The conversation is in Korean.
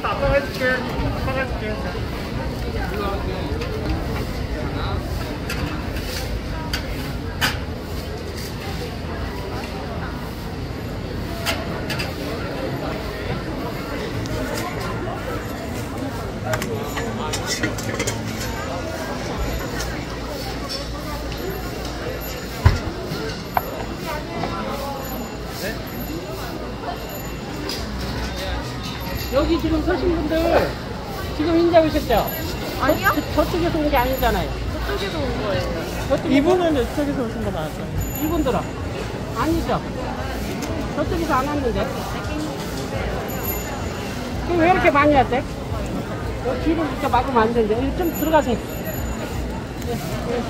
打，打开几根，打开几根。 여기 지금 서신 분들 지금 인자 오셨죠? 아니요? 저, 저쪽에서 온 게 아니잖아요. 저쪽에서 온 거예요. 저쪽에서 이분은 이쪽에서 오신 거 맞죠? 이분들은 아니죠. 저쪽에서 안 왔는데. 그럼 왜 이렇게 많이 왔대? 여기 길을 이렇게 막으면 안 되는데. 여기 좀 들어가세요. 예, 예.